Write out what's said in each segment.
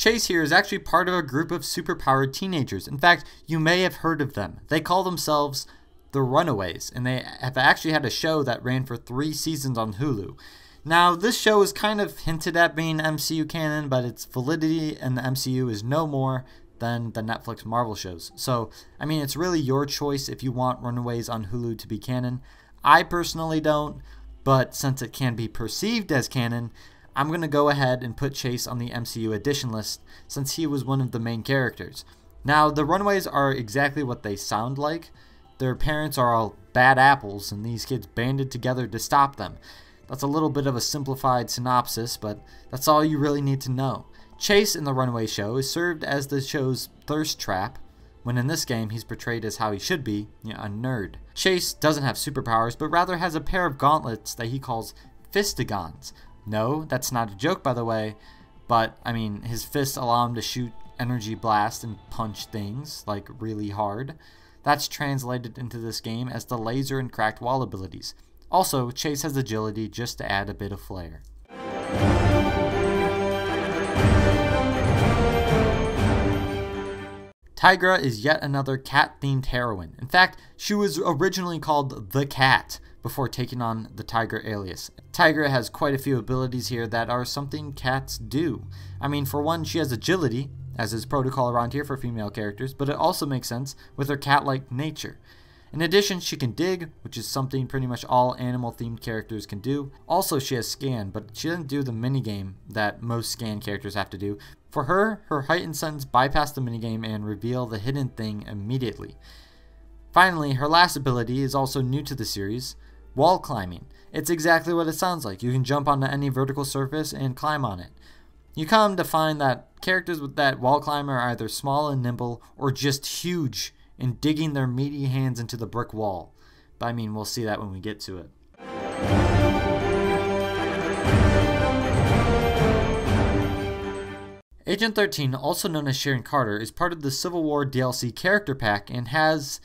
Chase here is actually part of a group of superpowered teenagers. In fact, you may have heard of them. They call themselves the Runaways, and they have actually had a show that ran for three seasons on Hulu. Now, this show is kind of hinted at being MCU canon, but its validity in the MCU is no more than the Netflix Marvel shows. So, I mean, it's really your choice if you want Runaways on Hulu to be canon. I personally don't, but since it can be perceived as canon, I'm going to go ahead and put Chase on the MCU edition list since he was one of the main characters. Now, the Runaways are exactly what they sound like. Their parents are all bad apples, and these kids banded together to stop them. That's a little bit of a simplified synopsis, but that's all you really need to know. Chase in the Runaway Show is served as the show's thirst trap, when in this game he's portrayed as how he should be, you know, a nerd. Chase doesn't have superpowers, but rather has a pair of gauntlets that he calls Fistigons. No, that's not a joke by the way, but I mean, his fists allow him to shoot energy blast and punch things, like really hard. That's translated into this game as the laser and cracked wall abilities. Also, Chase has agility just to add a bit of flair. Tigra is yet another cat-themed heroine. In fact, she was originally called The Cat before taking on the Tiger alias. Tigra has quite a few abilities here that are something cats do. I mean, for one, she has agility, as is protocol around here for female characters, but it also makes sense with her cat-like nature. In addition, she can dig, which is something pretty much all animal-themed characters can do. Also, she has scan, but she doesn't do the minigame that most scan characters have to do. For her, her heightened sense bypass the minigame and reveal the hidden thing immediately. Finally, her last ability is also new to the series, wall climbing. It's exactly what it sounds like. You can jump onto any vertical surface and climb on it. You come to find that characters with that wall climber are either small and nimble or just huge in digging their meaty hands into the brick wall. But I mean, we'll see that when we get to it. Agent 13, also known as Sharon Carter, is part of the Civil War DLC character pack and has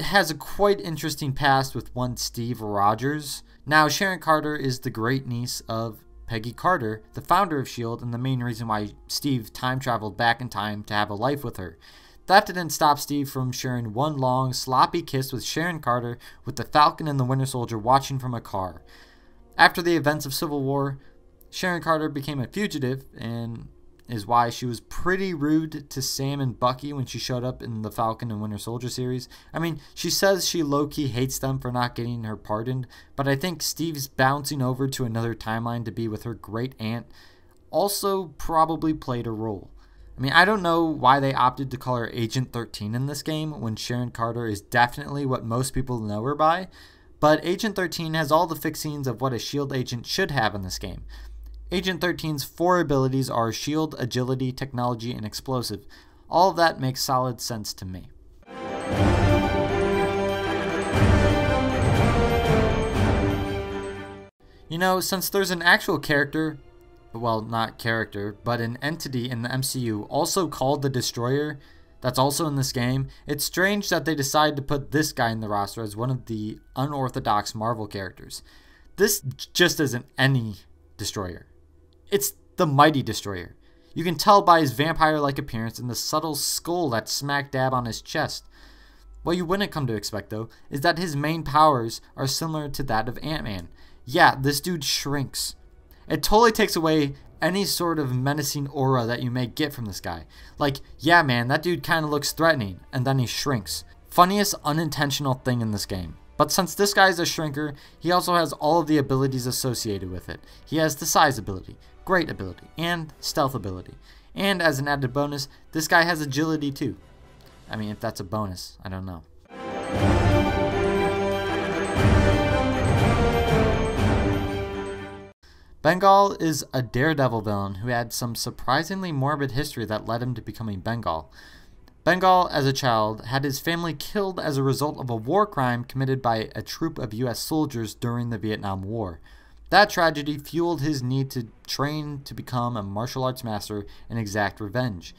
has a quite interesting past with one Steve Rogers. Now, Sharon Carter is the great niece of Peggy Carter, the founder of S.H.I.E.L.D., and the main reason why Steve time traveled back in time to have a life with her. That didn't stop Steve from sharing one long, sloppy kiss with Sharon Carter with the Falcon and the Winter Soldier watching from a car. After the events of Civil War, Sharon Carter became a fugitive and is why she was pretty rude to Sam and Bucky when she showed up in the Falcon and Winter Soldier series. I mean, she says she low key hates them for not getting her pardoned, but I think Steve's bouncing over to another timeline to be with her great aunt also probably played a role. I mean, I don't know why they opted to call her Agent 13 in this game when Sharon Carter is definitely what most people know her by, but Agent 13 has all the fixings of what a SHIELD agent should have in this game. Agent 13's four abilities are Shield, Agility, Technology, and Explosive. All of that makes solid sense to me. You know, since there's an actual character well, not character, but an entity in the MCU also called the Destroyer that's also in this game, it's strange that they decided to put this guy in the roster as one of the unorthodox Marvel characters. This just isn't any Destroyer. It's the Mighty Destroyer. You can tell by his vampire-like appearance and the subtle skull that's smack dab on his chest. What you wouldn't come to expect, though, is that his main powers are similar to that of Ant-Man. Yeah, this dude shrinks. It totally takes away any sort of menacing aura that you may get from this guy. Like, yeah, man, that dude kind of looks threatening, and then he shrinks. Funniest unintentional thing in this game. But since this guy is a shrinker, he also has all of the abilities associated with it. He has the size ability, grate ability, and stealth ability. And as an added bonus, this guy has agility too. I mean, if that's a bonus, I don't know. Bengal is a daredevil villain who had some surprisingly morbid history that led him to becoming Bengal. Bengal, as a child, had his family killed as a result of a war crime committed by a troop of U.S. soldiers during the Vietnam War. That tragedy fueled his need to train to become a martial arts master and exact revenge.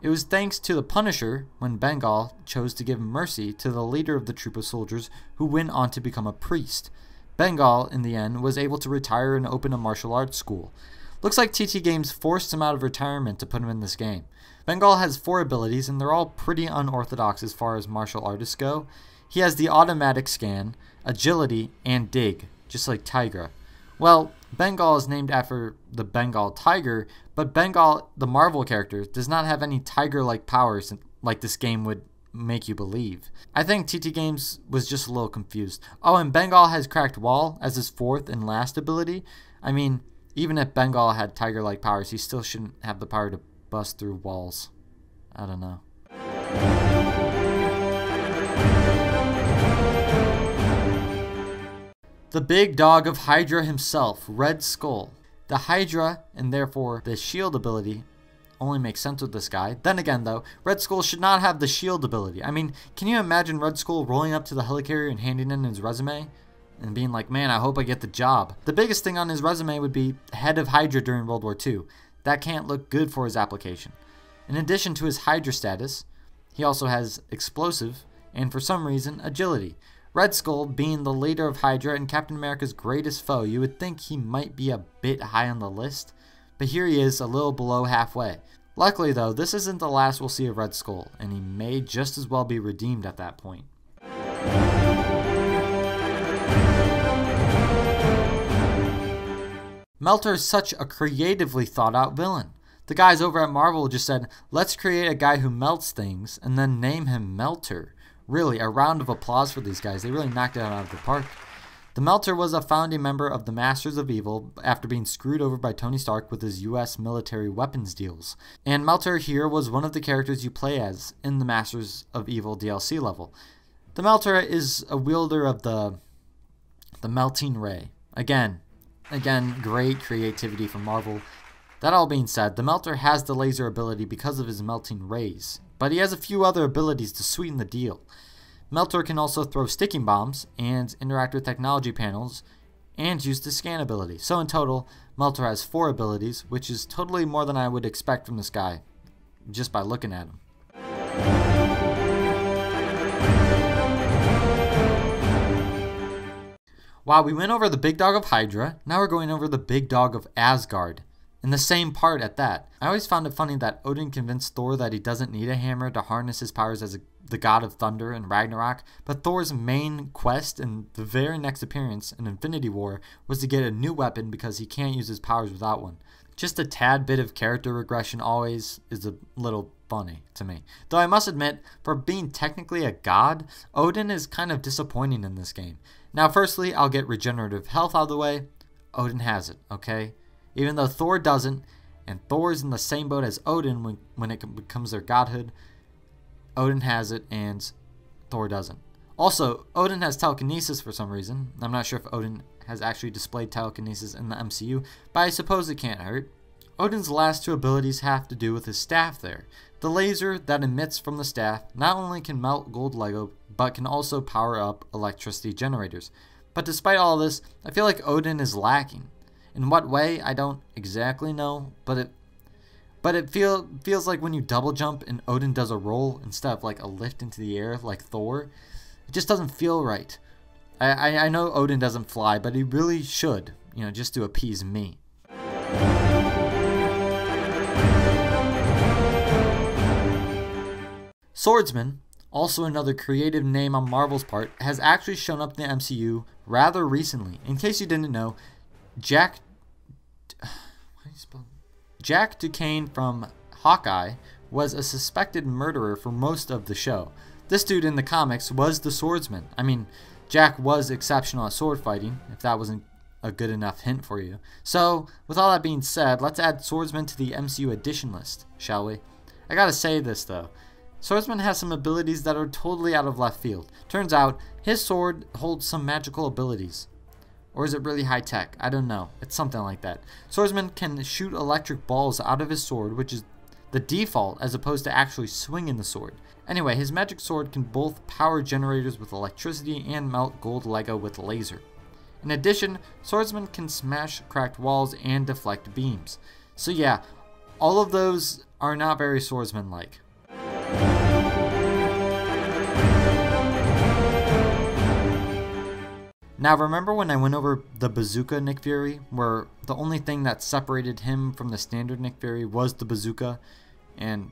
It was thanks to the Punisher when Bengal chose to give mercy to the leader of the troop of soldiers who went on to become a priest. Bengal, in the end, was able to retire and open a martial arts school. Looks like TT Games forced him out of retirement to put him in this game. Bengal has four abilities, and they're all pretty unorthodox as far as martial artists go. He has the automatic scan, agility, and dig, just like Tigra. Well, Bengal is named after the Bengal tiger, but Bengal, the Marvel character, does not have any tiger like powers like this game would make you believe. I think TT Games was just a little confused. Oh, and Bengal has cracked wall as his fourth and last ability. I mean, even if Bengal had tiger like powers, he still shouldn't have the power to bust through walls. I don't know. The big dog of Hydra himself, Red Skull. The Hydra, and therefore the shield ability, only makes sense with this guy. Then again, though, Red Skull should not have the shield ability. I mean, can you imagine Red Skull rolling up to the helicarrier and handing in his resume? And being like, man, I hope I get the job. The biggest thing on his resume would be head of Hydra during World War II. That can't look good for his application. In addition to his Hydra status, he also has explosive, and for some reason, agility. Red Skull, being the leader of Hydra and Captain America's greatest foe, you would think he might be a bit high on the list, but here he is a little below halfway. Luckily though, this isn't the last we'll see of Red Skull, and he may just as well be redeemed at that point. Melter is such a creatively thought out villain. The guys over at Marvel just said, let's create a guy who melts things and then name him Melter. Really, a round of applause for these guys. They really knocked it out of the park. The Melter was a founding member of the Masters of Evil after being screwed over by Tony Stark with his US military weapons deals. And Melter here was one of the characters you play as in the Masters of Evil DLC level. The Melter is a wielder of the the melting ray. Again, again, great creativity from Marvel. That all being said, the Melter has the laser ability because of his melting rays, but he has a few other abilities to sweeten the deal. Melter can also throw sticking bombs and interact with technology panels and use the scan ability. So in total, Melter has four abilities, which is totally more than I would expect from this guy, just by looking at him. Wow, we went over the big dog of Hydra, now we're going over the big dog of Asgard. In the same part at that. I always found it funny that Odin convinced Thor that he doesn't need a hammer to harness his powers as a the god of thunder in Ragnarok, but Thor's main quest in the very next appearance in Infinity War was to get a new weapon because he can't use his powers without one. Just a tad bit of character regression always is a little funny to me. Though I must admit, for being technically a god, Odin is kind of disappointing in this game. Now, firstly, I'll get regenerative health out of the way. Odin has it, okay? Even though Thor doesn't, and Thor is in the same boat as Odin when, when it becomes their godhood, Odin has it and Thor doesn't. Also, Odin has telekinesis for some reason. I'm not sure if Odin has actually displayed telekinesis in the MCU, but I suppose it can't hurt. Odin's last two abilities have to do with his staff there. The laser that emits from the staff not only can melt gold Lego, but can also power up electricity generators. But despite all this, I feel like Odin is lacking. In what way, I don't exactly know, but it but it feel feels like when you double jump and Odin does a roll instead of like a lift into the air like Thor, it just doesn't feel right. I, I, I know Odin doesn't fly, but he really should, you know, just to appease me. Swordsman, also another creative name on Marvel's part, has actually shown up in the MCU rather recently. In case you didn't know, Jack. Jack Duquesne from Hawkeye was a suspected murderer for most of the show. This dude in the comics was the swordsman. I mean, Jack was exceptional at sword fighting, if that wasn't a good enough hint for you. So, with all that being said, let's add Swordsman to the MCU edition list, shall we? I gotta say this though. Swordsman has some abilities that are totally out of left field. Turns out, his sword holds some magical abilities. Or is it really high tech? I don't know. It's something like that. Swordsman can shoot electric balls out of his sword, which is the default as opposed to actually swinging the sword. Anyway, his magic sword can both power generators with electricity and melt gold Lego with laser. In addition, Swordsman can smash cracked walls and deflect beams. So yeah, all of those are not very swordsman-like. Now, remember when I went over the bazooka Nick Fury, where the only thing that separated him from the standard Nick Fury was the bazooka and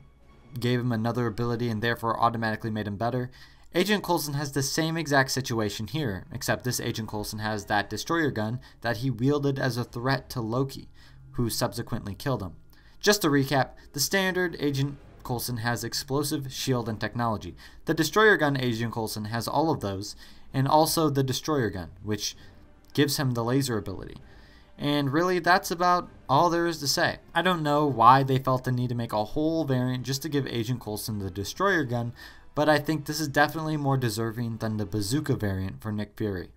gave him another ability and therefore automatically made him better? Agent Coulson has the same exact situation here, except this Agent Coulson has that destroyer gun that he wielded as a threat to Loki, who subsequently killed him. Just to recap, the standard Agent Coulson has explosive, shield, and technology. The destroyer gun Agent Coulson has all of those, and also the destroyer gun, which gives him the laser ability. And really, that's about all there is to say. I don't know why they felt the need to make a whole variant just to give Agent Coulson the destroyer gun, but I think this is definitely more deserving than the bazooka variant for Nick Fury.